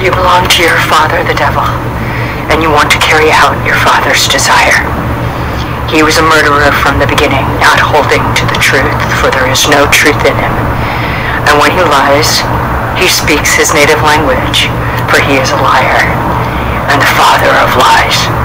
You belong to your father, the devil, and you want to carry out your father's desire. He was a murderer from the beginning, not holding to the truth, for there is no truth in him. And when he lies, he speaks his native language, for he is a liar and the father of lies.